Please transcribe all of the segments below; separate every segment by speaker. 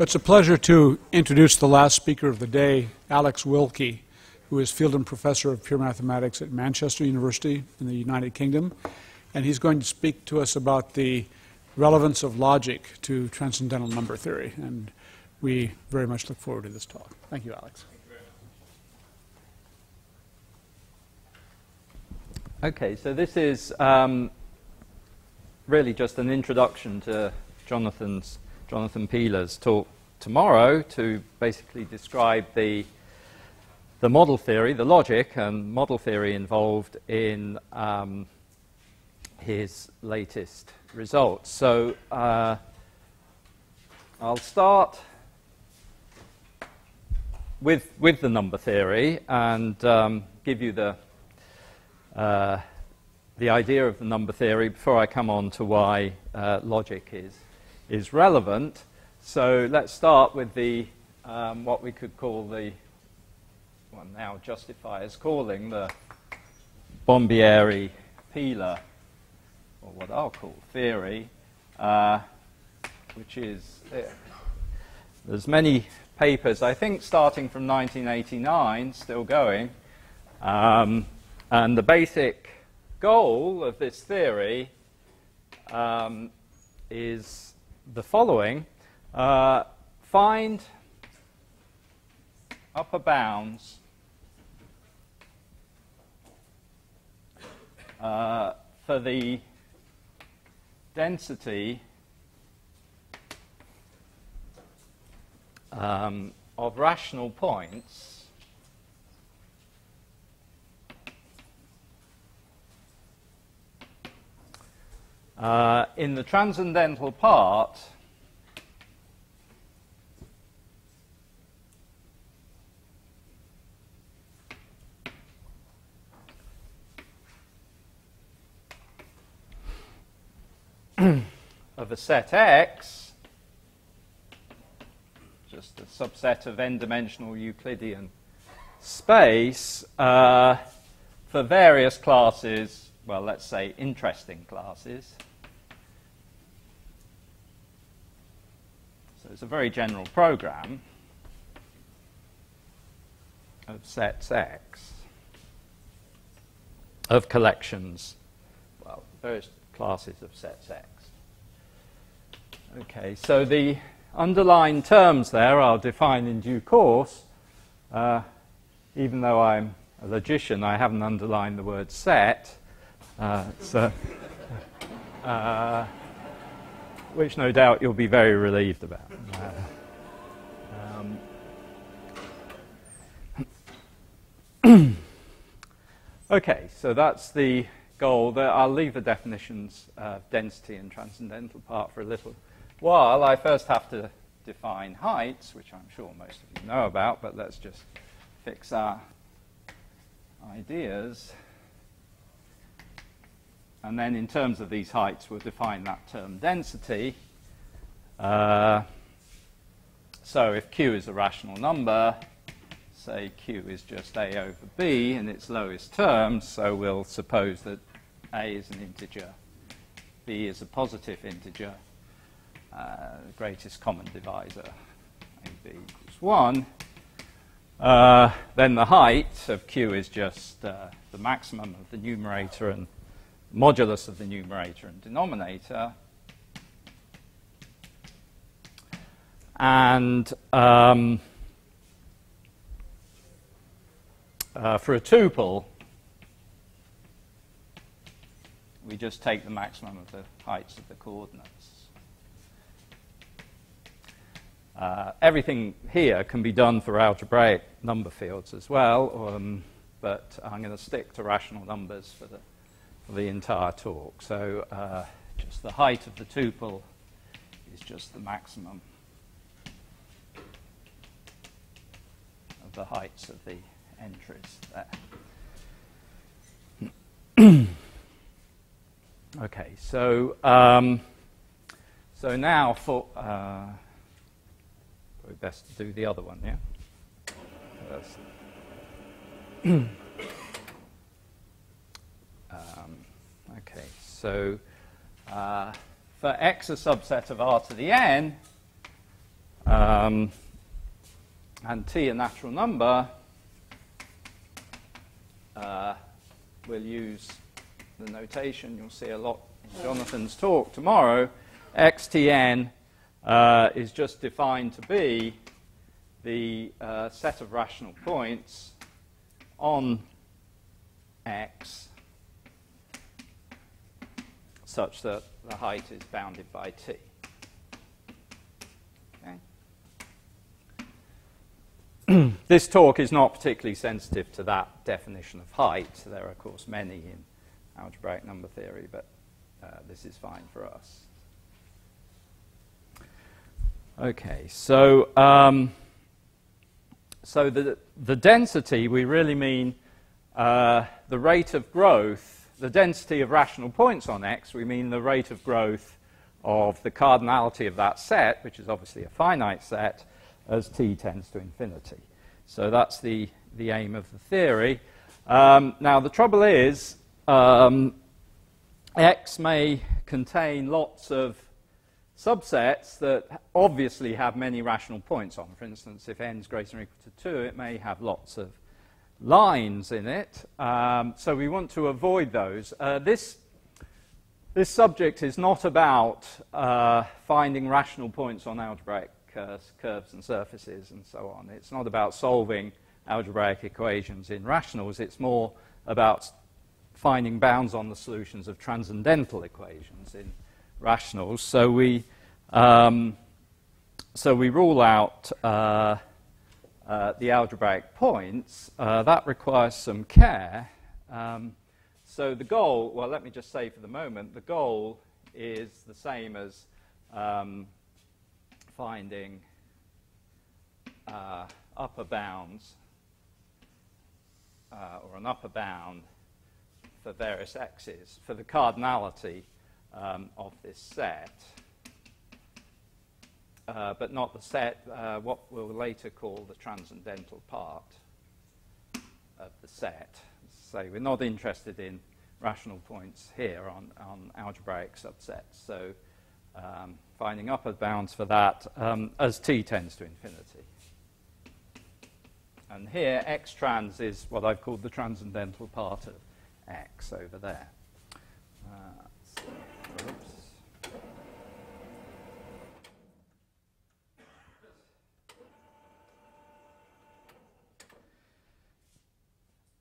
Speaker 1: It's a pleasure to introduce the last speaker of the day, Alex Wilkie, who is Fielden Professor of Pure Mathematics at Manchester University in the United Kingdom. And he's going to speak to us about the relevance of logic to transcendental number theory. And we very much look forward to this talk. Thank you, Alex.
Speaker 2: Okay, so this is um, really just an introduction to Jonathan's Jonathan Pila's talk tomorrow to basically describe the the model theory, the logic and model theory involved in um, his latest results. So uh, I'll start with with the number theory and um, give you the uh, the idea of the number theory before I come on to why uh, logic is, is relevant. So let's start with the, um, what we could call the, well, now justify as calling the Bombieri-Pila, or what I'll call theory, uh, which is, there's many papers, I think starting from 1989, still going, um, and the basic goal of this theory um, is the following. Uh, find upper bounds uh, for the density um, of rational points Uh, in the transcendental part, of a set X, just a subset of n-dimensional Euclidean space, uh, for various classes, well, let's say interesting classes, So it's a very general program of sets X, of collections, well, various classes of sets X. Okay, so the underlying terms there I'll define in due course. Uh, even though I'm a logician, I haven't underlined the word set. Uh, so, uh, which no doubt you'll be very relieved about. Um, okay, so that's the goal. I'll leave the definitions of density and transcendental part for a little while. I first have to define heights, which I'm sure most of you know about, but let's just fix our ideas. And then in terms of these heights, we'll define that term density. Uh, so if q is a rational number, say q is just a over b in its lowest terms, so we'll suppose that a is an integer, b is a positive integer, uh, greatest common divisor, ab equals 1, uh, then the height of q is just uh, the maximum of the numerator and modulus of the numerator and denominator. And um, uh, for a tuple, we just take the maximum of the heights of the coordinates. Uh, everything here can be done for algebraic number fields as well, um, but I'm going to stick to rational numbers for the the entire talk. So uh, just the height of the tuple is just the maximum of the heights of the entries there. okay, so um, so now for uh, probably best to do the other one, yeah. Okay, so uh, for x a subset of R to the n, um, and t a natural number, uh, we'll use the notation you'll see a lot in Jonathan's talk tomorrow. xtn uh, is just defined to be the uh, set of rational points on x such that the height is bounded by t. Okay. this talk is not particularly sensitive to that definition of height. There are, of course, many in algebraic number theory, but uh, this is fine for us. Okay, so um, so the the density we really mean uh, the rate of growth, the density of rational points on X. We mean the rate of growth of the cardinality of that set, which is obviously a finite set, as t tends to infinity. So that's the the aim of the theory. Um, now the trouble is. Um, X may contain lots of subsets that obviously have many rational points on. For instance, if n is greater than or equal to 2, it may have lots of lines in it. Um, so we want to avoid those. Uh, this, this subject is not about uh, finding rational points on algebraic uh, curves and surfaces and so on. It's not about solving algebraic equations in rationals. It's more about finding bounds on the solutions of transcendental equations in rationals. So we, um, so we rule out uh, uh, the algebraic points. Uh, that requires some care. Um, so the goal, well, let me just say for the moment, the goal is the same as um, finding uh, upper bounds uh, or an upper bound for various x's for the cardinality um, of this set, uh, but not the set, uh, what we'll later call the transcendental part of the set. So we're not interested in rational points here on, on algebraic subsets. So um, finding upper bounds for that um, as t tends to infinity. And here, x trans is what I've called the transcendental part of x over there. Uh, so,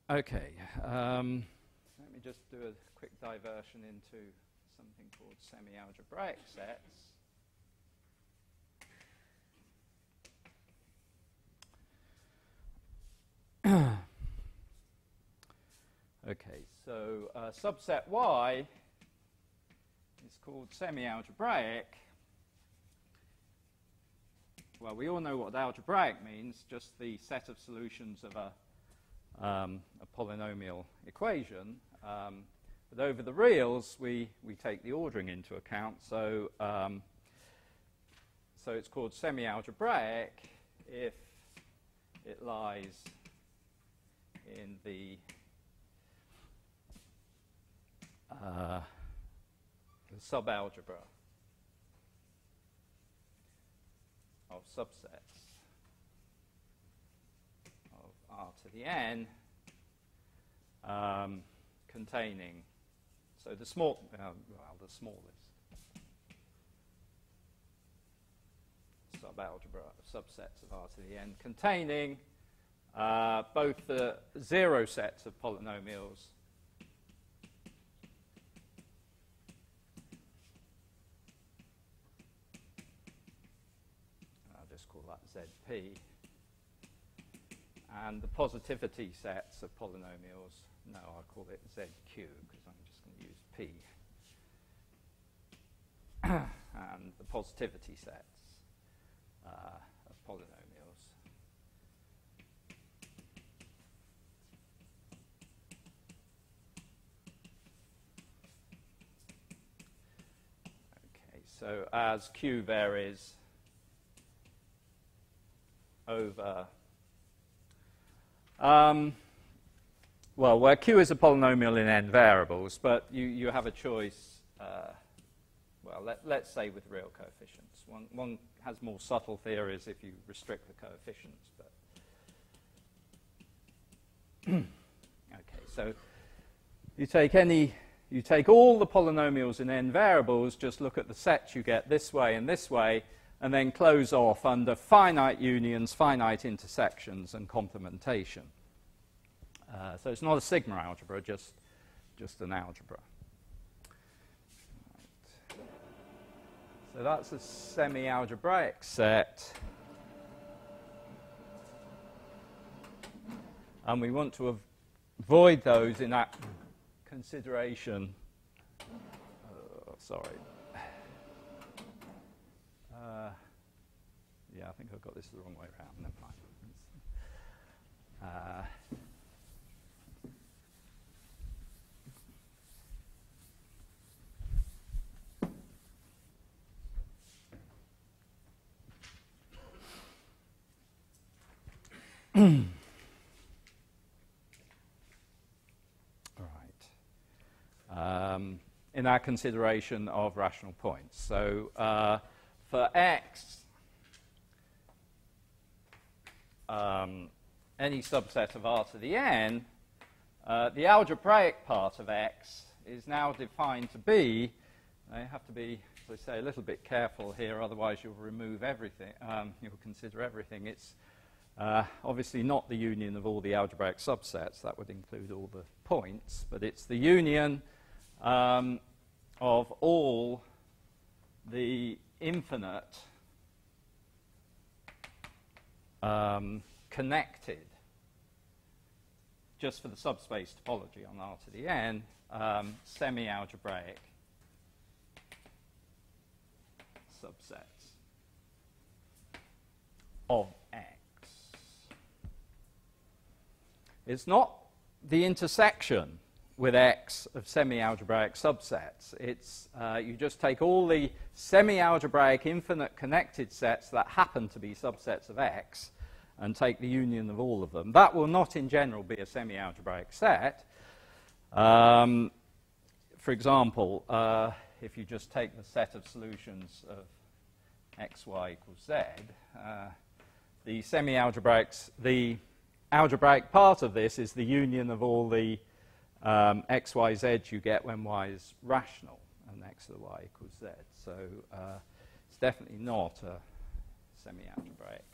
Speaker 2: okay, um, let me just do a quick diversion into something called semi-algebraic sets. Okay, so uh, subset Y is called semi-algebraic. Well, we all know what algebraic means, just the set of solutions of a, um, a polynomial equation. Um, but over the reals, we, we take the ordering into account. So, um, so it's called semi-algebraic if it lies in the uh, subalgebra of subsets of R to the n um, containing, so the small, uh, well, the smallest subalgebra subsets of R to the n containing uh, both the zero sets of polynomials I'll just call that ZP. And the positivity sets of polynomials, no, I'll call it ZQ because I'm just going to use P. and the positivity sets uh, of polynomials. Okay, so as Q varies over. Um, well, where q is a polynomial in n variables, but you, you have a choice. Uh, well, let, us say with real coefficients. One, one has more subtle theories if you restrict the coefficients, but okay, so you take any, you take all the polynomials in n variables, just look at the sets you get this way and this way, and then close off under finite unions, finite intersections, and complementation. Uh, so it's not a sigma algebra, just, just an algebra. Right. So that's a semi-algebraic set. And we want to avoid those in that consideration. Uh, sorry. Uh, yeah, I think I've got this the wrong way around. Never mind. Uh, um, in our consideration of rational points. So uh, for x, um, any subset of R to the n, uh, the algebraic part of x is now defined to be, I have to be, as I say, a little bit careful here, otherwise you'll remove everything, um, you'll consider everything. It's uh, obviously not the union of all the algebraic subsets, that would include all the points, but it's the union um, of all the infinite um, connected, just for the subspace topology on R to the n, um, semi-algebraic subsets of X. It's not the intersection with X of semi-algebraic subsets. It's, uh, you just take all the semi-algebraic infinite connected sets that happen to be subsets of X and take the union of all of them. That will not in general be a semi-algebraic set. Um, for example, uh, if you just take the set of solutions of xy equals z, uh, the semi-algebraics, the algebraic part of this is the union of all the um, x, y, z you get when y is rational and x to the y equals z. So uh, it's definitely not a semi-algebraic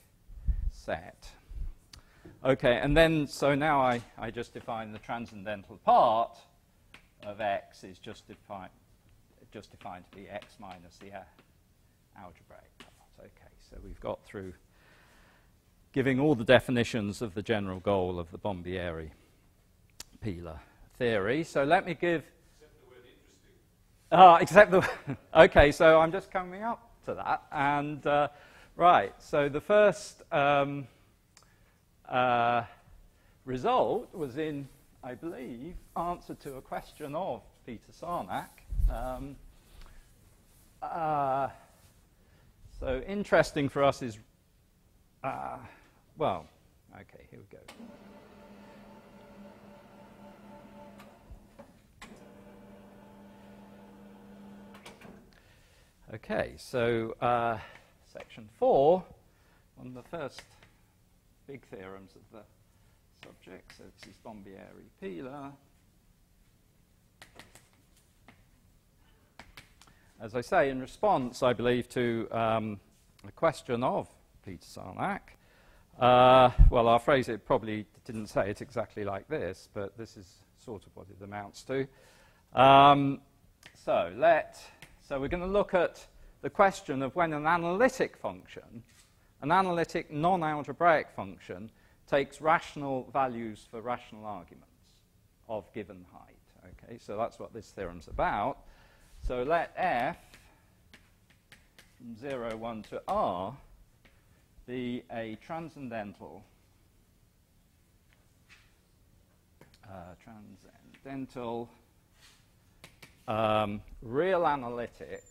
Speaker 2: set. Okay, and then, so now I, I just define the transcendental part of x is just defined, just defined to be x minus the uh, algebraic part. Okay, so we've got through giving all the definitions of the general goal of the Bombieri-Pila theory. So let me give.
Speaker 3: Except the word interesting.
Speaker 2: Ah, except the. okay, so I'm just coming up to that. And, uh, right, so the first um, uh, result was in, I believe, answer to a question of Peter Sarnak. Um, uh, so interesting for us is, uh, well, okay, here we go. Okay, so uh, section four, one of the first big theorems of the subject, so this is Bombieri-Pila. As I say, in response, I believe, to um, a question of Peter Sarnak, uh, well, I'll phrase it, probably didn't say it exactly like this, but this is sort of what it amounts to. Um, so let so we're going to look at the question of when an analytic function, an analytic non-algebraic function, takes rational values for rational arguments of given height. Okay, so that's what this theorem's about. So let f from 0, 1 to r be a transcendental uh, transcendental um, real analytic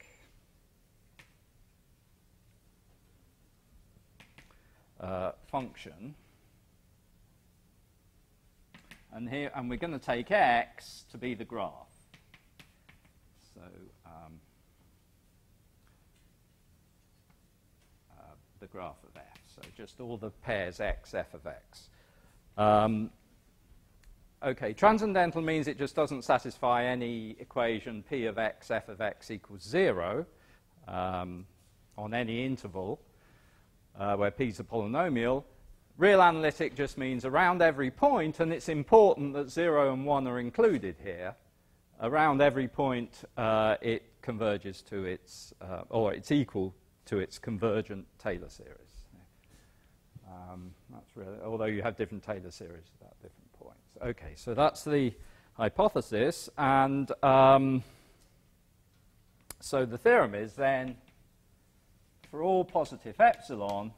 Speaker 2: uh, function. And here, and we're going to take x to be the graph. So um, uh, the graph of f. So just all the pairs x, f of x. Um, okay, transcendental means it just doesn't satisfy any equation p of x, f of x equals 0 um, on any interval uh, where p is a polynomial. Real analytic just means around every point, and it's important that 0 and 1 are included here. Around every point, uh, it converges to its, uh, or it's equal to its convergent Taylor series. Um, that's really, although you have different Taylor series about different. Okay, so that's the hypothesis, and um, so the theorem is then for all positive epsilon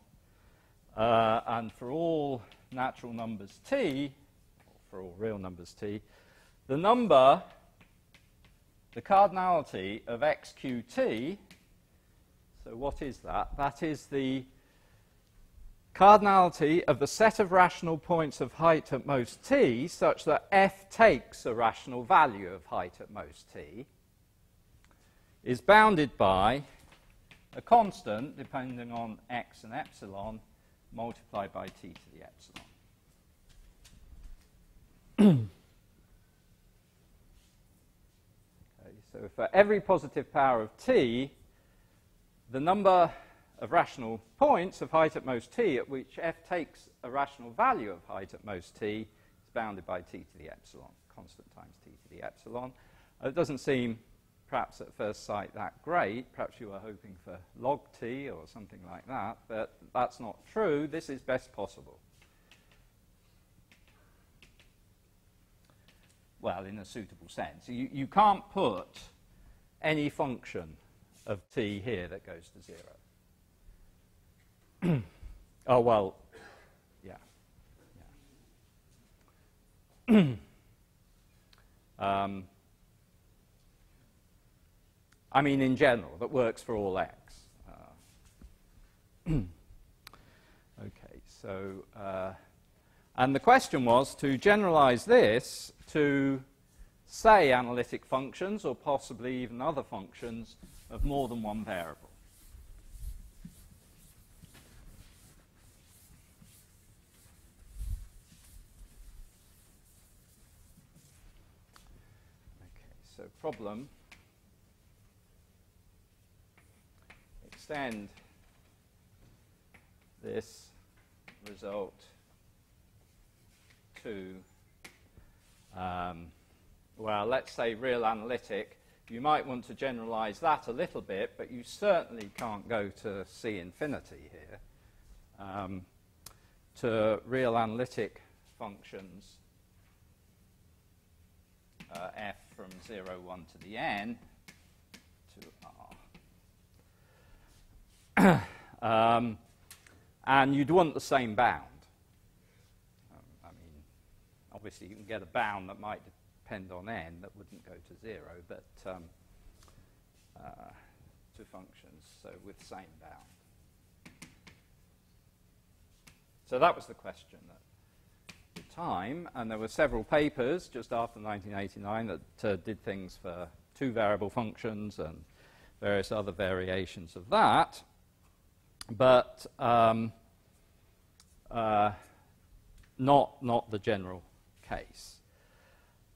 Speaker 2: uh, and for all natural numbers t, for all real numbers t, the number, the cardinality of xqt, so what is that? That is the cardinality of the set of rational points of height at most t such that f takes a rational value of height at most t is bounded by a constant depending on x and epsilon multiplied by t to the epsilon. okay, so for every positive power of t, the number of rational points of height at most t at which f takes a rational value of height at most t is bounded by t to the epsilon, constant times t to the epsilon. Uh, it doesn't seem, perhaps at first sight, that great. Perhaps you were hoping for log t or something like that, but that's not true. This is best possible. Well, in a suitable sense. You, you can't put any function of t here that goes to 0. oh, well, yeah. yeah. um, I mean, in general, that works for all x. Uh, okay, so, uh, and the question was to generalize this to, say, analytic functions or possibly even other functions of more than one variable. Problem, extend this result to, um, well, let's say real analytic. You might want to generalize that a little bit, but you certainly can't go to C infinity here. Um, to real analytic functions uh, f from 0, 1 to the n to r. um, and you'd want the same bound. Um, I mean, obviously you can get a bound that might depend on n that wouldn't go to 0, but um, uh, to functions, so with same bound. So that was the question that time, and there were several papers just after 1989 that uh, did things for two variable functions and various other variations of that, but um, uh, not, not the general case.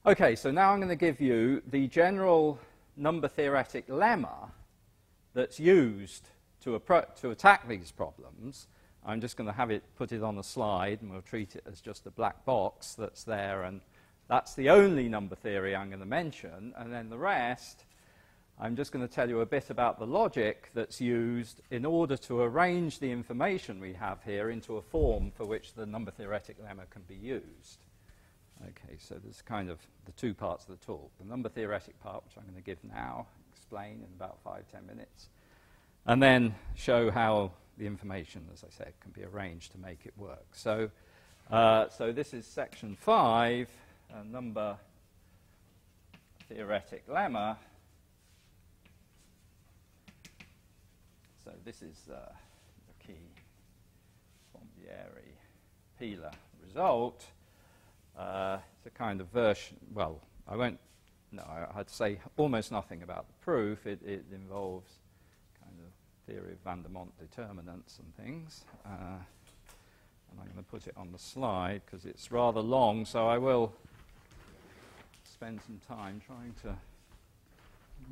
Speaker 2: Okay, so now I'm going to give you the general number theoretic lemma that's used to, to attack these problems I'm just going to have it put it on a slide and we'll treat it as just a black box that's there and that's the only number theory I'm going to mention and then the rest I'm just going to tell you a bit about the logic that's used in order to arrange the information we have here into a form for which the number theoretic lemma can be used. Okay, so there's kind of the two parts of the talk. The number theoretic part, which I'm going to give now, explain in about five, ten minutes, and then show how the information, as I said, can be arranged to make it work. So, uh, so this is section five, uh, number theoretic lemma. So this is uh, the key Bombieri Pila result. Uh, it's a kind of version, well, I won't, no, I'd say almost nothing about the proof. It, it involves theory of Vandermonde determinants and things. Uh, and I'm going to put it on the slide because it's rather long, so I will spend some time trying to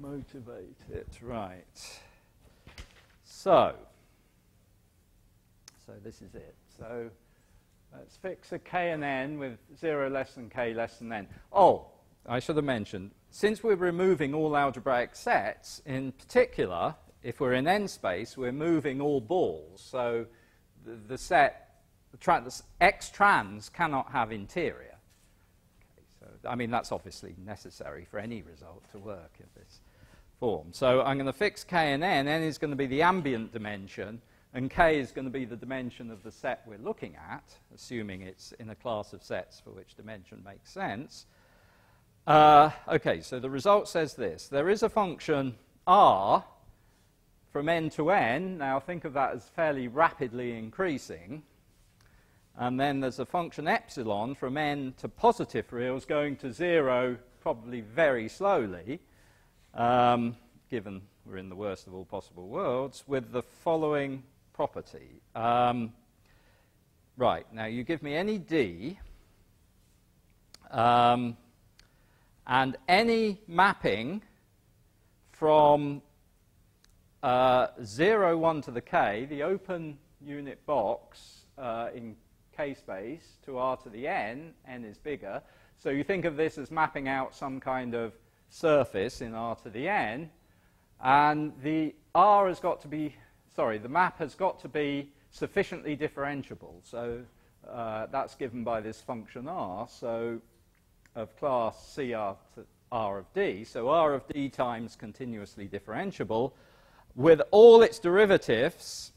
Speaker 2: motivate it. Right. So, so this is it. So let's fix a k and n with 0 less than k less than n. Oh, I should have mentioned, since we're removing all algebraic sets, in particular, if we're in n space, we're moving all balls. So the, the set, the, tra- the x trans cannot have interior. Okay, so, I mean, that's obviously necessary for any result to work in this form. So I'm going to fix k and n. n is going to be the ambient dimension, and k is going to be the dimension of the set we're looking at, assuming it's in a class of sets for which dimension makes sense. Uh, okay, so the result says this. There is a function r from n to n. Now think of that as fairly rapidly increasing. And then there's a function epsilon from n to positive reals going to 0 probably very slowly um, given we're in the worst of all possible worlds, with the following property. Um, right, now you give me any d, um, and any mapping from uh, 0, 1 to the k, the open unit box uh, in k space to r to the n, n is bigger. So you think of this as mapping out some kind of surface in R to the n, and the R has got to be, sorry, the map has got to be sufficiently differentiable. So uh, that's given by this function R, so of class CR to R of D. So R of D times continuously differentiable with all its derivatives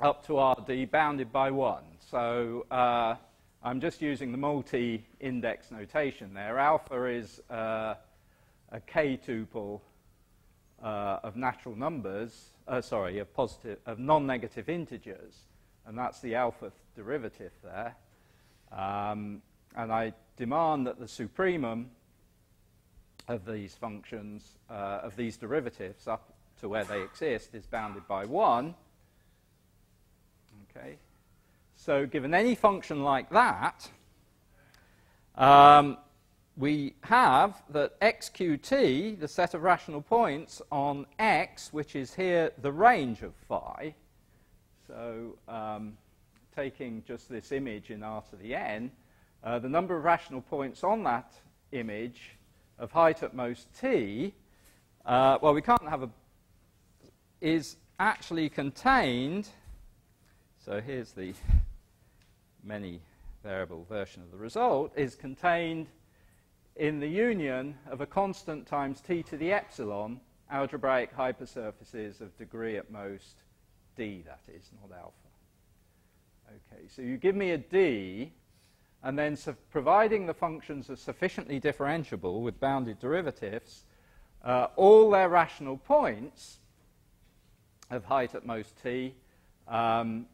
Speaker 2: up to RD bounded by 1. So uh, I'm just using the multi-index notation there. Alpha is uh, a k-tuple uh, of natural numbers, uh, sorry, of positive, of non-negative integers, and that's the alpha derivative there. Um, and I demand that the supremum of these functions, uh, of these derivatives up to where they exist, is bounded by 1. Okay. So given any function like that, um, we have that xqt, the set of rational points on x, which is here the range of phi, so um, taking just this image in R to the n, uh, the number of rational points on that image of height at most t, uh, well, we can't have a, is actually contained, so here's the many variable version of the result, is contained in the union of a constant times t to the epsilon algebraic hypersurfaces of degree at most d, that is, not alpha. Okay, so you give me a d, and then so providing the functions are sufficiently differentiable with bounded derivatives, uh, all their rational points of height at most t um,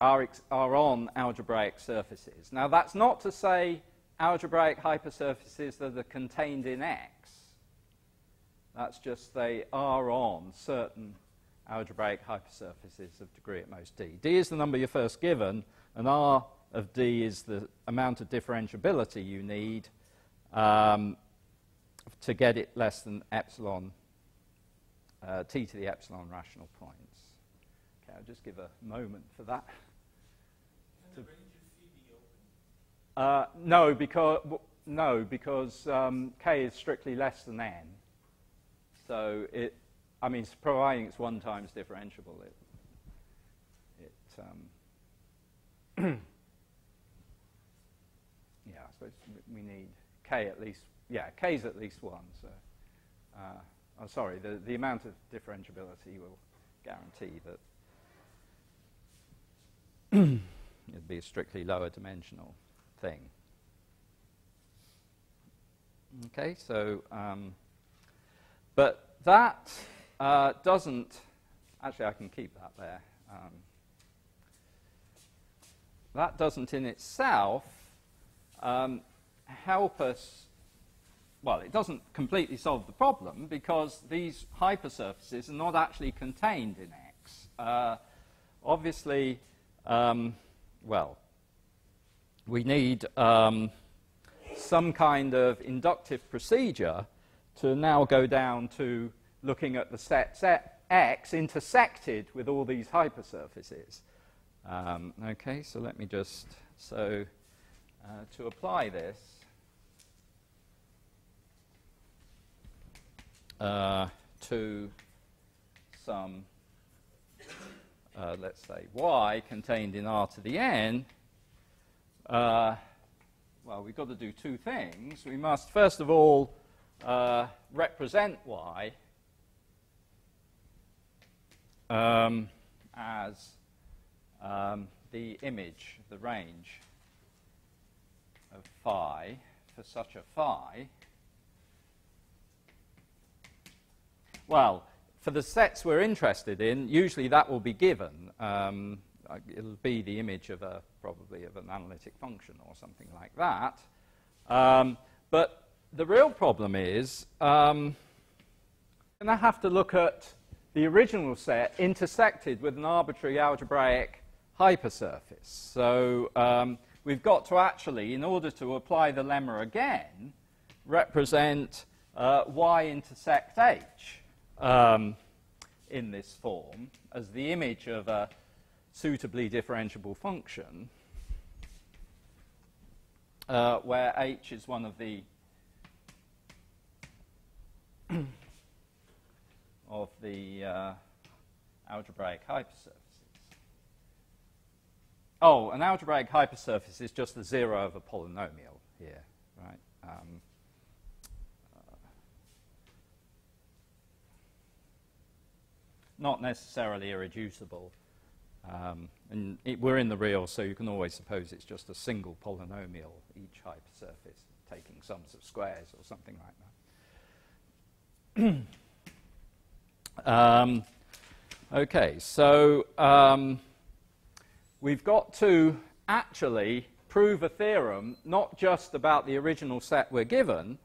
Speaker 2: are, are on algebraic surfaces. Now, that's not to say algebraic hypersurfaces that are contained in X. That's just they are on certain algebraic hypersurfaces of degree at most d. d is the number you're first given, and r of d is the amount of differentiability you need um, to get it less than epsilon, uh, t to the epsilon rational points. Okay, I'll just give a moment for that. Uh, no, because, no, because um, k is strictly less than n. So it, I mean, providing it's one times differentiable, it, it um, yeah, I suppose we need k at least, yeah, k is at least one. So, uh, oh, sorry, the, the amount of differentiability will guarantee that it'd be a strictly lower dimensional thing. Okay, so, um, but that uh, doesn't, actually, I can keep that there. Um, that doesn't in itself um, help us well, it doesn't completely solve the problem because these hypersurfaces are not actually contained in X. Uh, obviously, um, well, we need um, some kind of inductive procedure to now go down to looking at the set, set X intersected with all these hypersurfaces. Um, okay, so let me just, so uh, to apply this, uh, to some, uh, let's say, y contained in R to the n, uh, well, we've got to do two things. We must, first of all, uh, represent y um, as um, the image, the range of phi for such a phi. Well, for the sets we're interested in, usually that will be given. Um, it'll be the image of a probably of an analytic function or something like that. Um, but the real problem is um, going to have to look at the original set intersected with an arbitrary algebraic hypersurface. So um, we've got to actually, in order to apply the lemma again, represent uh, y intersect h um, in this form as the image of a suitably differentiable function uh, where h is one of the of the uh, algebraic hypersurfaces. Oh, an algebraic hypersurface is just the zero of a polynomial here, right? Um, not necessarily irreducible. Um, and it, we're in the real, so you can always suppose it's just a single polynomial, each hypersurface, taking sums of squares or something like that. um, okay, so um, we've got to actually prove a theorem not just about the original set we're given,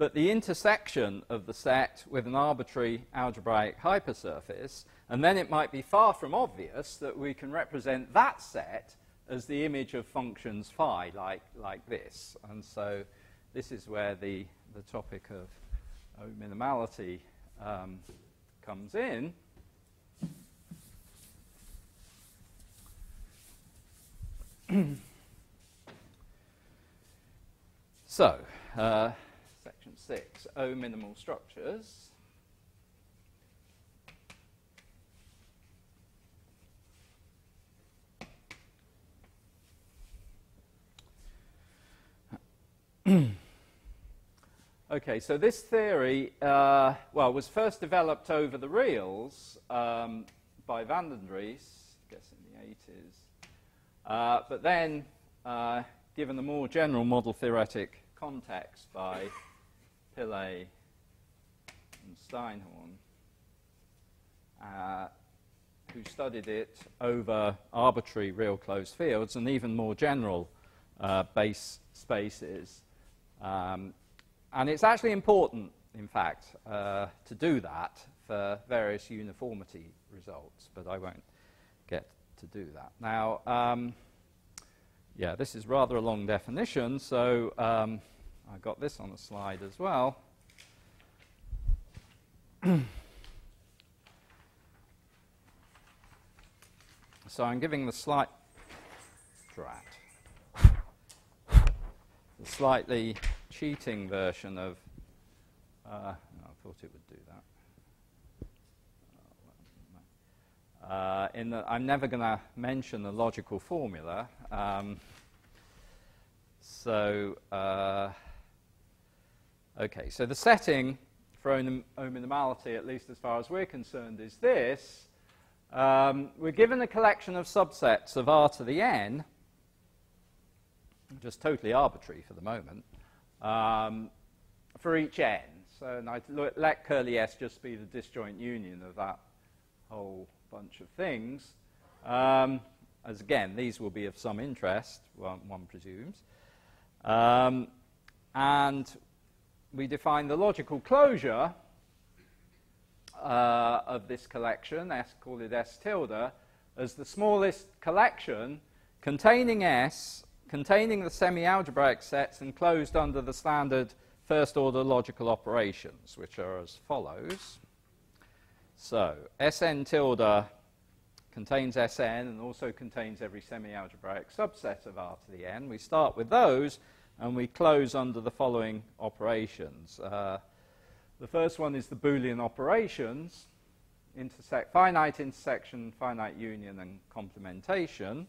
Speaker 2: but the intersection of the set with an arbitrary algebraic hypersurface, and then it might be far from obvious that we can represent that set as the image of functions phi, like, like this. And so this is where the, the topic of minimality um, comes in. so, uh, 6, O minimal structures. okay, so this theory, uh, well, was first developed over the reals um, by van den Dries, I guess in the 80s. Uh, but then, uh, given the more general model theoretic context by Pillay and Steinhorn, uh, who studied it over arbitrary real closed fields and even more general uh, base spaces. Um, and it's actually important, in fact, uh, to do that for various uniformity results, but I won't get to do that. Now, um, yeah, this is rather a long definition, so um, I got this on the slide as well. so I'm giving the slight drat, the slightly cheating version of. Uh, I thought it would do that. Uh, in the, I'm never going to mention the logical formula. Um, so, uh, okay, so the setting for O-minimality, at least as far as we're concerned, is this. Um, we're given a collection of subsets of R to the n, just totally arbitrary for the moment, um, for each n. So and I let curly S just be the disjoint union of that whole bunch of things. Um, as again, these will be of some interest, one, one presumes. Um, and we define the logical closure uh, of this collection, S, call it S tilde, as the smallest collection containing S, containing the semi-algebraic sets and closed under the standard first-order logical operations, which are as follows. So, Sn tilde contains Sn and also contains every semi-algebraic subset of R to the n. We start with those and we close under the following operations. Uh, the first one is the Boolean operations, intersect, finite intersection, finite union, and complementation.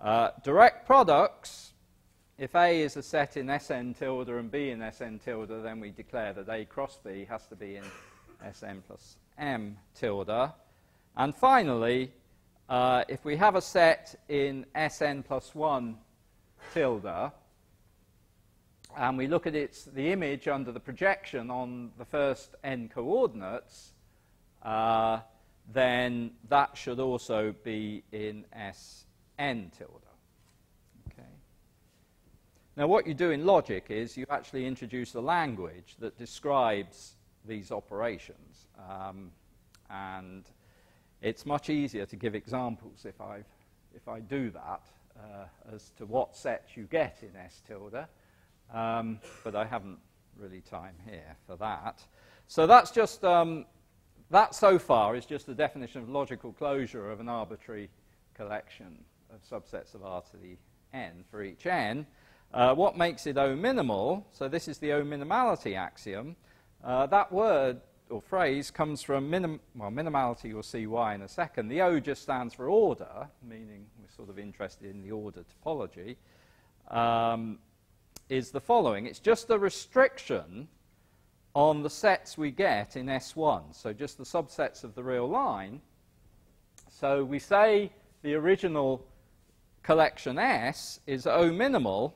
Speaker 2: Uh, direct products, if A is a set in Sn tilde and B in Sn tilde, then we declare that A cross B has to be in Sn plus M tilde. And finally, uh, if we have a set in Sn plus 1 tilde, and we look at its, the image under the projection on the first n coordinates, uh, then that should also be in Sn tilde. Okay. Now, what you do in logic is you actually introduce a language that describes these operations. Um, and it's much easier to give examples if, i if I do that uh, as to what sets you get in S tilde um, but I haven't really time here for that. So that's just, um, that so far is just the definition of logical closure of an arbitrary collection of subsets of R to the n for each n. Uh, what makes it O minimal, so this is the O minimality axiom, uh, that word or phrase comes from minim well, minimality, you'll see why in a second. The O just stands for order, meaning we're sort of interested in the order topology. Um, is the following. It's just a restriction on the sets we get in S1, so just the subsets of the real line. So we say the original collection S is O minimal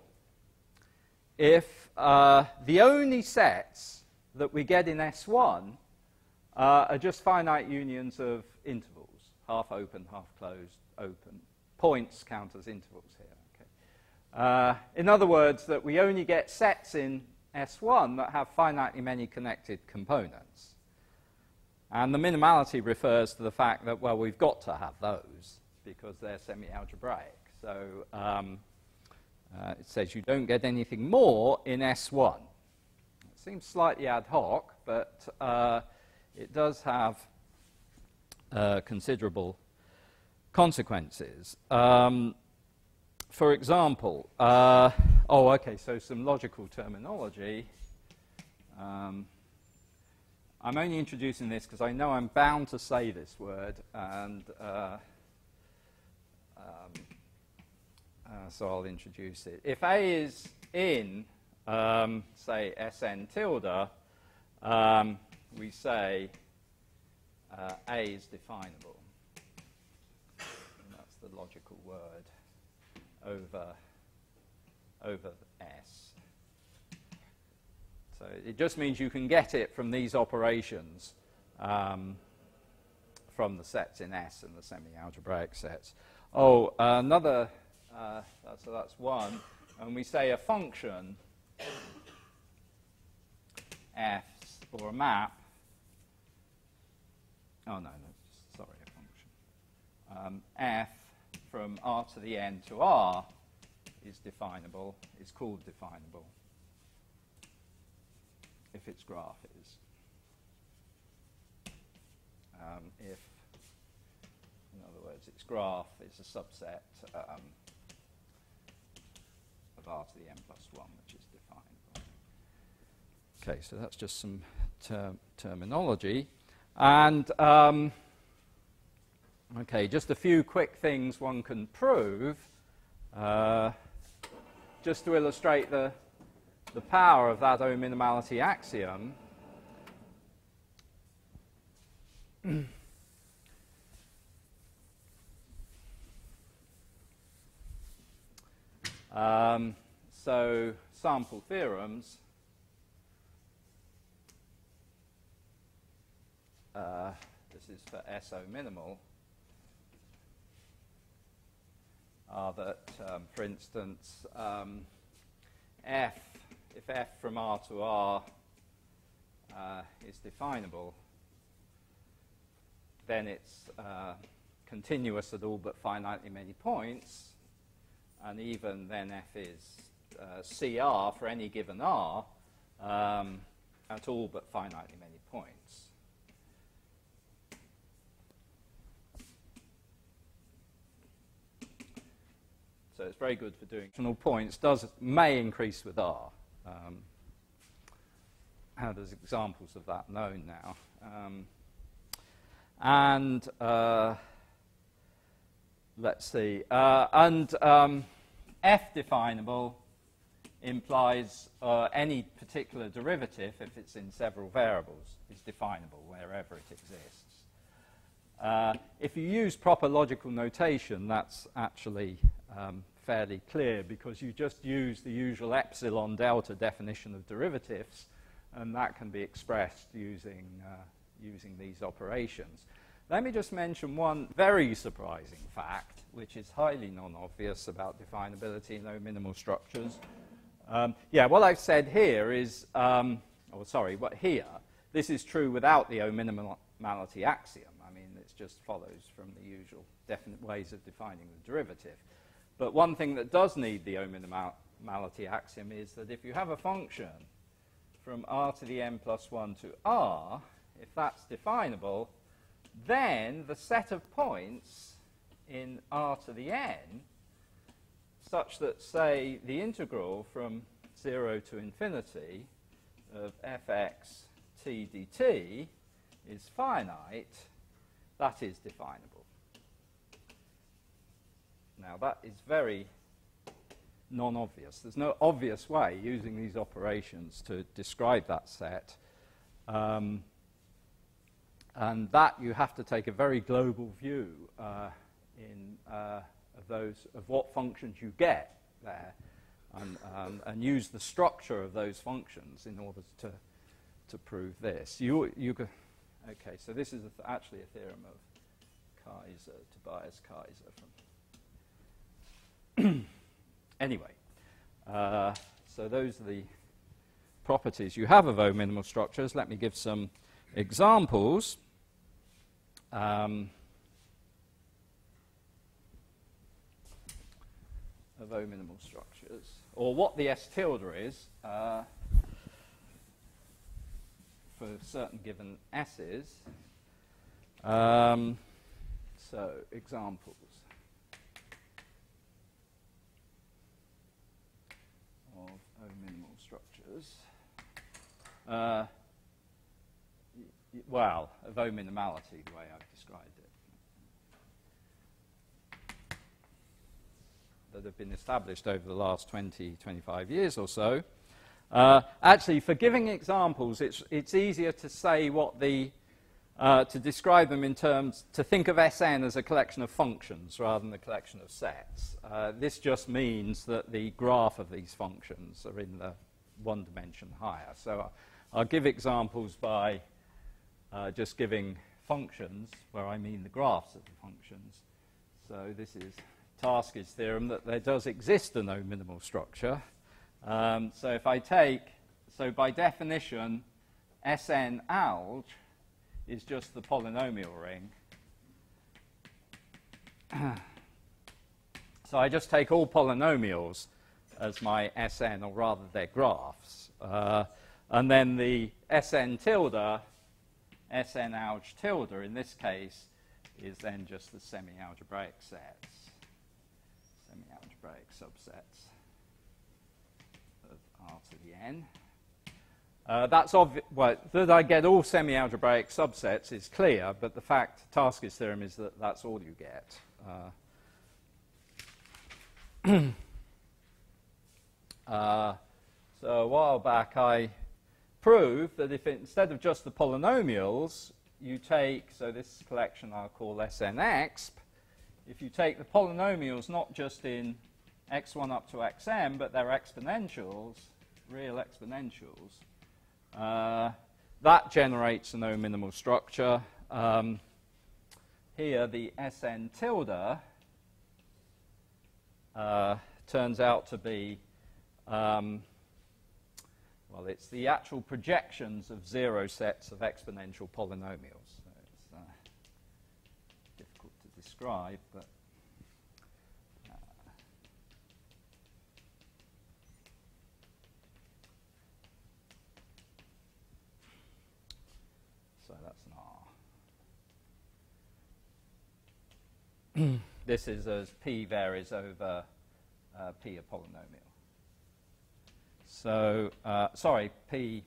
Speaker 2: if uh, the only sets that we get in S1 uh, are just finite unions of intervals, half open, half closed, open. Points count as intervals here. Uh, in other words, that we only get sets in S1 that have finitely many connected components. And the minimality refers to the fact that, well, we've got to have those because they're semi-algebraic. So um, uh, it says you don't get anything more in S1. It seems slightly ad hoc, but uh, it does have uh, considerable consequences. Um, for example, uh, oh, okay, so some logical terminology. Um, I'm only introducing this because I know I'm bound to say this word, and uh, um, uh, so I'll introduce it. If A is in, um, say, Sn tilde, um, we say uh, A is definable. And that's the logical word over, over S. So it just means you can get it from these operations um, from the sets in S and the semi-algebraic sets. Oh, another, uh, so that's one. And we say a function f or a map. Oh, no, no, sorry, a function. Um, f from R to the n to R is definable, is called definable, if its graph is. Um, if, in other words, its graph is a subset um, of R to the n plus 1, which is definable. Okay, so that's just some ter terminology. And um, Okay, just a few quick things one can prove, uh, just to illustrate the, the power of that O minimality axiom. um, so, sample theorems. Uh, this is for SO minimal. Are that, um, for instance, um, f if f from R to R uh, is definable, then it's uh, continuous at all but finitely many points, and even then f is uh, CR for any given R um, at all but finitely many points. So it's very good for doing functional points. Does may increase with R. Um, how there's examples of that known now. Um, and uh, let's see. Uh, and um, f definable implies uh, any particular derivative, if it's in several variables, is definable wherever it exists. Uh, if you use proper logical notation, that's actually um, fairly clear because you just use the usual epsilon delta definition of derivatives, and that can be expressed using, uh, using these operations. Let me just mention one very surprising fact, which is highly non-obvious about definability in low minimal structures. Um, yeah, what I've said here is, um, oh, sorry, what here, this is true without the O minimality axiom. I mean, it just follows from the usual definite ways of defining the derivative. But one thing that does need the O minimality axiom is that if you have a function from r to the n plus 1 to r, if that's definable, then the set of points in r to the n, such that, say, the integral from 0 to infinity of fx t dt is finite, that is definable. Now, that is very non-obvious. There's no obvious way using these operations to describe that set. Um, and that you have to take a very global view uh, in, uh, of, those, of what functions you get there and, um, and, use the structure of those functions in order to, to prove this. You, you could, okay, so this is a actually a theorem of Kaiser, Tobias Kaiser from anyway, uh, so those are the properties you have of O minimal structures. Let me give some examples. Um, of O minimal structures, or what the S tilde is uh, for certain given S's. Um, so, examples. minimal Uh, well, of O minimality, the way I've described it, that have been established over the last 20, 25 years or so. Uh, actually, for giving examples, it's, it's easier to say what the uh, to describe them in terms, to think of Sn as a collection of functions rather than a collection of sets. Uh, this just means that the graph of these functions are in the one dimension higher. So I'll give examples by uh, just giving functions, where I mean the graphs of the functions. So this is Tarski's theorem that there does exist a no minimal structure. Um, so if I take, so by definition, Sn alg is just the polynomial ring. so I just take all polynomials as my Sn, or rather their graphs. Uh, and then the Sn tilde, Sn alg tilde in this case, is then just the semi-algebraic sets, semi-algebraic subsets of R to the n. Uh, that's obvious. Well, that I get all semi-algebraic subsets is clear, but the fact, Tarski's theorem, is that that's all you get. Uh, uh, so a while back, I proved that if it, instead of just the polynomials, you take, so this collection I'll call SNX, if you take the polynomials not just in x1 up to xm, but they're exponentials, real exponentials, uh, that generates an O minimal structure. Um, here, the Sn tilde uh, turns out to be um, well, it's the actual projections of zero sets of exponential polynomials. So it's uh, difficult to describe, but uh, so that's an R. this is as p varies over uh, p a polynomial. So, uh, sorry, P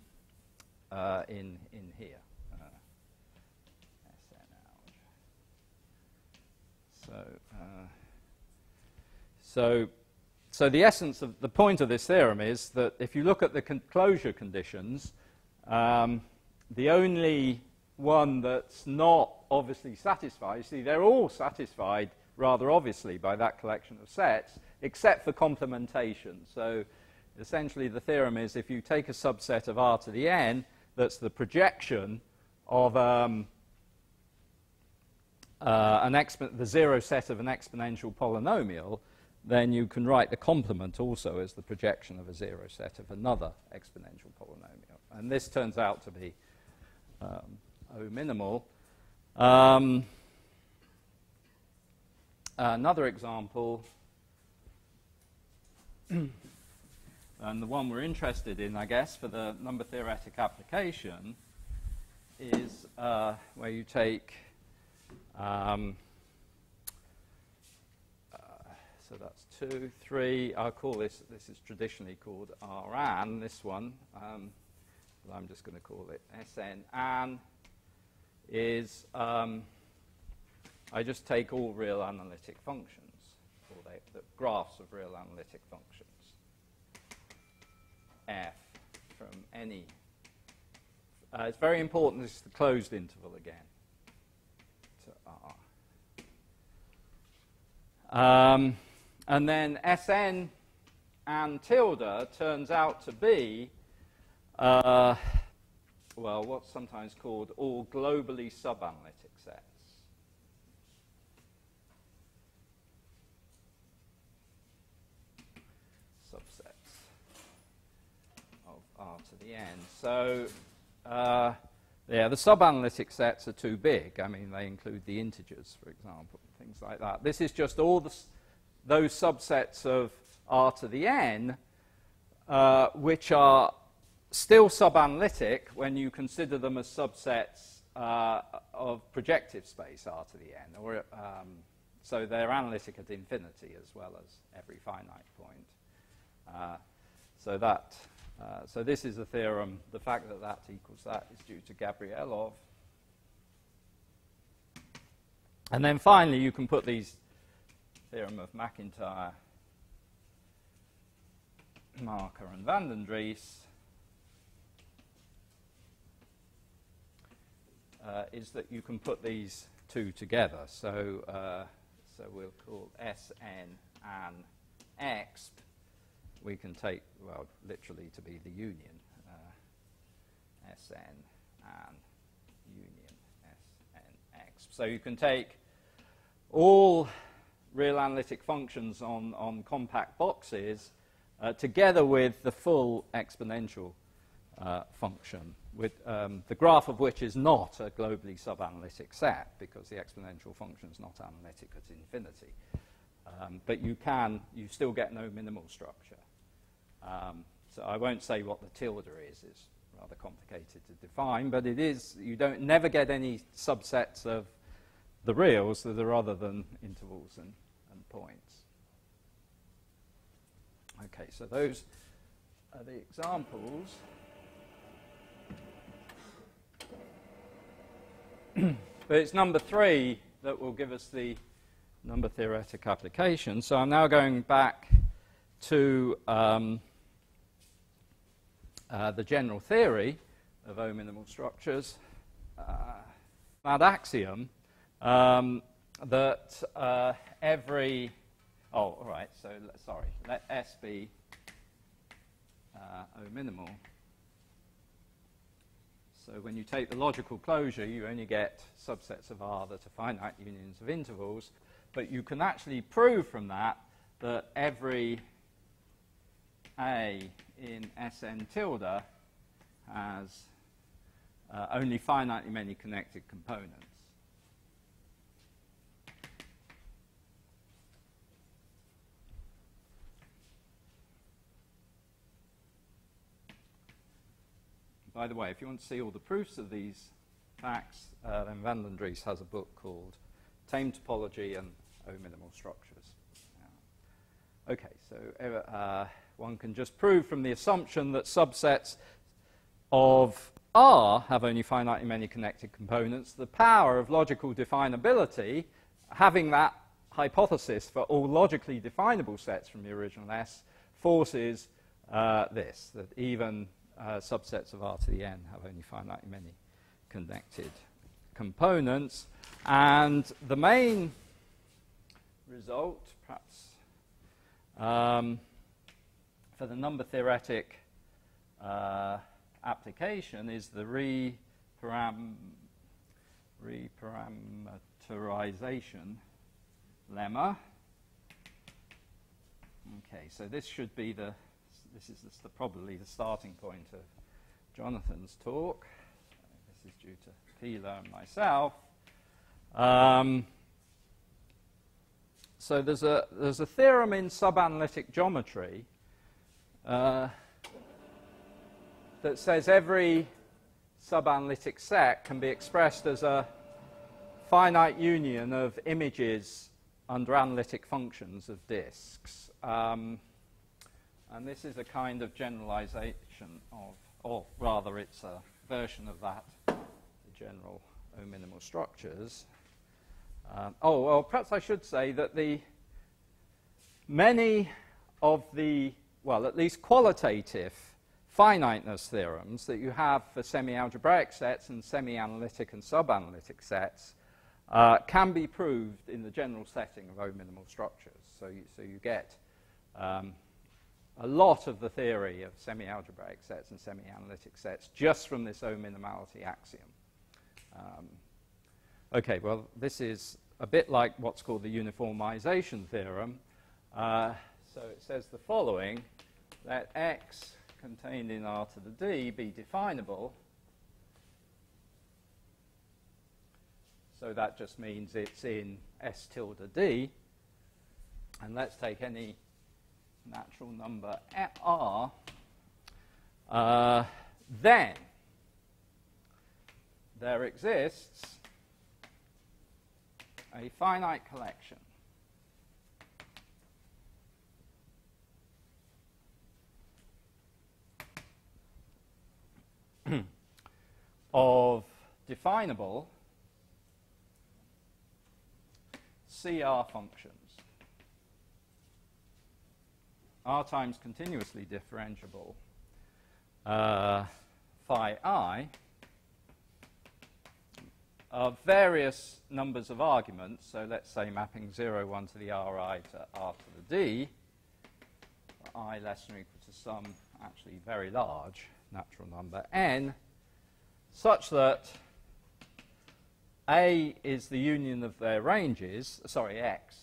Speaker 2: uh, in, in here. Uh, so, uh, so, so the essence of the point of this theorem is that if you look at the con- closure conditions, um, the only one that's not obviously satisfied, you see, they're all satisfied rather obviously by that collection of sets, except for complementation. So essentially the theorem is if you take a subset of r to the n, that's the projection of um, uh, an the zero set of an exponential polynomial, then you can write the complement also as the projection of a zero set of another exponential polynomial. And this turns out to be um, O minimal. Um, another example And the one we're interested in, I guess, for the number theoretic application is uh, where you take, um, uh, so that's two, three, I'll call this, this is traditionally called Rn, this one, um, but I'm just going to call it Sn. An is, um, I just take all real analytic functions, or they, the graphs of real analytic functions f from any. Uh, it's very important this is the closed interval again. To R. Um, and then Sn and tilde turns out to be, uh, well, what's sometimes called all globally subanalytic So, uh, yeah, the subanalytic sets are too big. I mean, they include the integers, for example, things like that. This is just all the, those subsets of R to the n, uh, which are still subanalytic when you consider them as subsets uh, of projective space R to the n. Or, um, so they're analytic at infinity as well as every finite point. Uh, so that uh, so this is a theorem. The fact that that equals that is due to Gabrielov. And then finally, you can put these theorem of Macintyre, Marker, and van den Dries uh, is that you can put these two together. So, uh, so we'll call Sn and X we can take, well, literally to be the union, uh, Sn and union Snx. So you can take all real analytic functions on, on compact boxes uh, together with the full exponential uh, function, with, um, the graph of which is not a globally subanalytic set because the exponential function is not analytic at infinity. Um, but you can, you still get no minimal structure. Um, so I won't say what the tilde is. It's rather complicated to define, but it is, you don't never get any subsets of the reals that are other than intervals and, and points. Okay, so those are the examples. but it's number three that will give us the number theoretic application. So I'm now going back to um, uh, the general theory of O minimal structures, uh, that axiom um, that uh, every, oh, all right, so sorry, let S be uh, O minimal. So when you take the logical closure, you only get subsets of R that are finite unions of intervals, but you can actually prove from that that every A in Sn tilde has uh, only finitely many connected components. By the way, if you want to see all the proofs of these facts, uh, then Van den Dries has a book called Tame Topology and O-Minimal Structures. Yeah. Okay, so uh, one can just prove from the assumption that subsets of R have only finitely many connected components, the power of logical definability, having that hypothesis for all logically definable sets from the original S, forces uh, this, that even uh, subsets of R to the n have only finitely many connected components. And the main result, perhaps, um, for the number theoretic uh, application is the reparam reparameterization lemma. Okay, so this should be the, this is the, probably the starting point of Jonathan's talk. This is due to Pila and myself. Um, so there's a, there's a theorem in subanalytic geometry uh, that says every subanalytic set can be expressed as a finite union of images under analytic functions of disks. Um, and this is a kind of generalization of, or rather, it's a version of that, the general O minimal structures. Um, oh, well, perhaps I should say that the many of the, well, at least qualitative finiteness theorems that you have for semi-algebraic sets and semi-analytic and sub-analytic sets uh, can be proved in the general setting of O-minimal structures. So you, so you get um, a lot of the theory of semi-algebraic sets and semi-analytic sets just from this O-minimality axiom. Um, okay, well, this is a bit like what's called the uniformization theorem. Uh, so it says the following, that x contained in R to the D be definable. So that just means it's in S tilde D. And let's take any natural number R. Uh, then there exists a finite collection of definable CR functions. R times continuously differentiable uh, phi i of various numbers of arguments. So let's say mapping 0, 1 to the Ri to R to the D, i less than or equal to some actually very large natural number n such that A is the union of their ranges, sorry, X,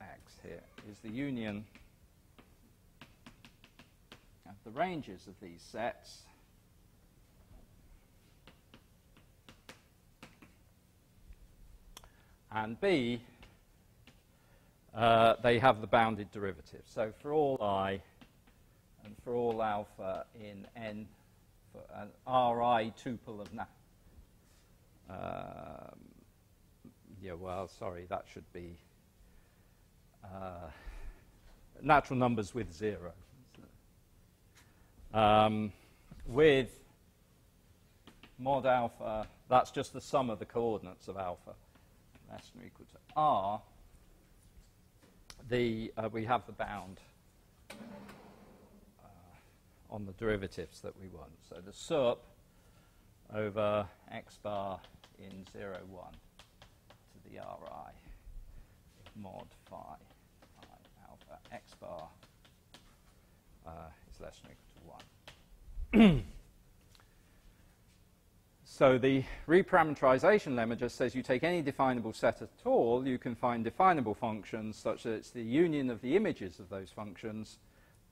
Speaker 2: X here, is the union of the ranges of these sets. And B, uh, they have the bounded derivative. So for all i and for all alpha in n an Ri tuple of na. Um, yeah, well, sorry, that should be uh, natural numbers with zero. Um, with mod alpha, that's just the sum of the coordinates of alpha less than or equal to r. The, uh, we have the bound on the derivatives that we want. So the sup over x bar in 0, 1 to the Ri mod phi, alpha x bar uh, is less than or equal to 1. so the reparameterization lemma just says you take any definable set at all, you can find definable functions such that it's the union of the images of those functions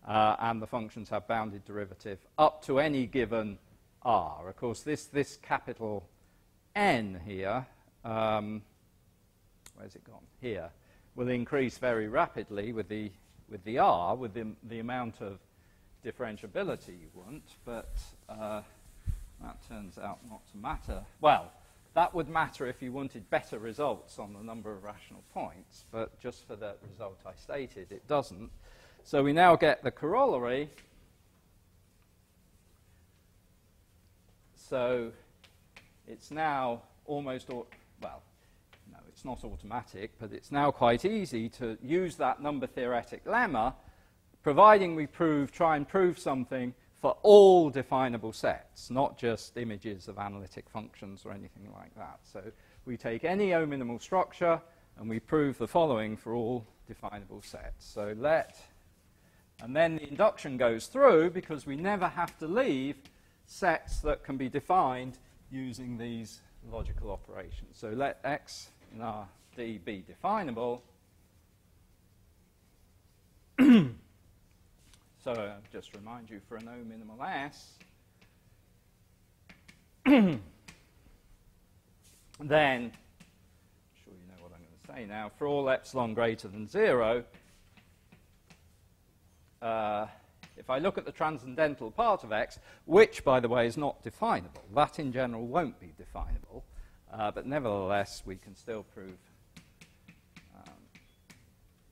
Speaker 2: uh, and the functions have bounded derivative up to any given r. Of course, this, this capital N here, um, where's it gone? Here, will increase very rapidly with the, with the r, with the, the amount of differentiability you want, but uh, that turns out not to matter. Well, that would matter if you wanted better results on the number of rational points, but just for the result I stated, it doesn't. So we now get the corollary. So it's now almost, well, no, it's not automatic, but it's now quite easy to use that number theoretic lemma, providing we prove, try and prove something for all definable sets, not just images of analytic functions or anything like that. So we take any O minimal structure and we prove the following for all definable sets. So let, and then the induction goes through because we never have to leave sets that can be defined using these logical operations. So let x in our D be definable. So uh, just remind you for an O minimal S, then, I'm sure you know what I'm going to say now, for all epsilon greater than 0, uh, if I look at the transcendental part of x, which, by the way, is not definable, that in general won't be definable, uh, but nevertheless, we can still prove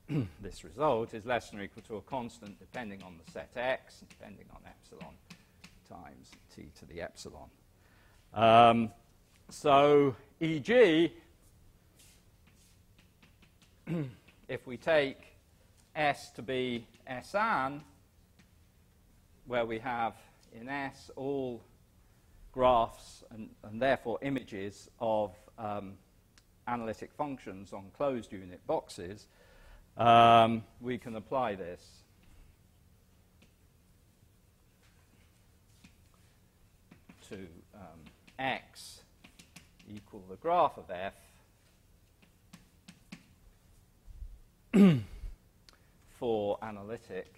Speaker 2: this result is less than or equal to a constant depending on the set x depending on epsilon times t to the epsilon. Um, so, e.g., if we take S to be Sn, where we have in S all graphs and, and therefore images of um, analytic functions on closed unit boxes, um, we can apply this. to um, x equal the graph of f for analytic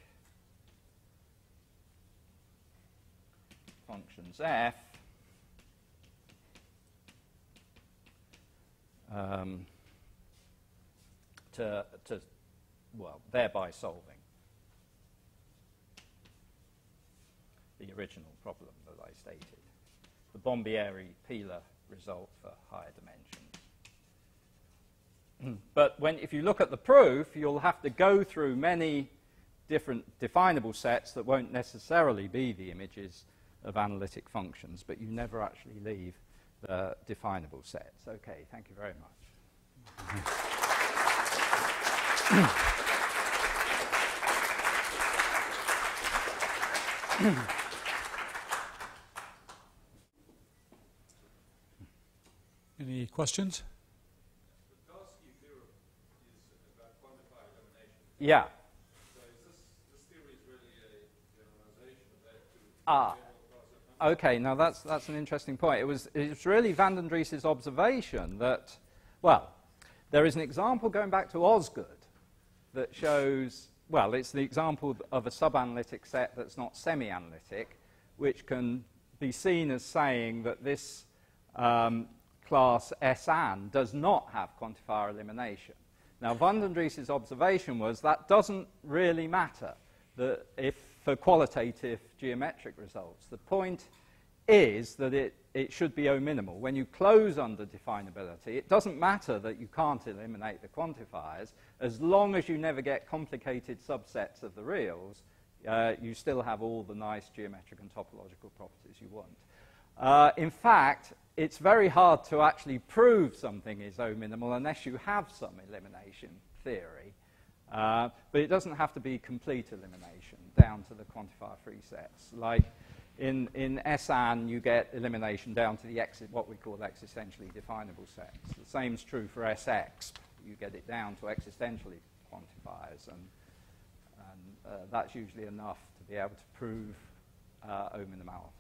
Speaker 2: functions f um, to, to well, thereby solving the original problem that I stated, the Bombieri-Pila result for higher dimensions. But when, if you look at the proof, you'll have to go through many different definable sets that won't necessarily be the images of analytic functions, but you never actually leave the definable sets. Okay, thank you very much.
Speaker 1: Any questions?
Speaker 2: Yeah.
Speaker 3: So this, this really a generalization of that to
Speaker 2: Ah. Okay, now that's, that's an interesting point. It was, it was really van den Dries's observation that, well, there is an example going back to Osgood that shows, well, it's the example of a subanalytic set that's not semi-analytic, which can be seen as saying that this um, class Sn does not have quantifier elimination. Now, van den Dries's observation was that doesn't really matter that if for qualitative geometric results. The point is that it, it should be O minimal. When you close under definability, it doesn't matter that you can't eliminate the quantifiers. As long as you never get complicated subsets of the reals, uh, you still have all the nice geometric and topological properties you want. Uh, in fact, it's very hard to actually prove something is O minimal unless you have some elimination theory. Uh, but it doesn't have to be complete elimination down to the quantifier free sets. Like in, in Sn, you get elimination down to the ex- what we call existentially definable sets. The same is true for Sx. You get it down to existentially quantifiers, and and uh, that's usually enough to be able to prove uh, O minimality.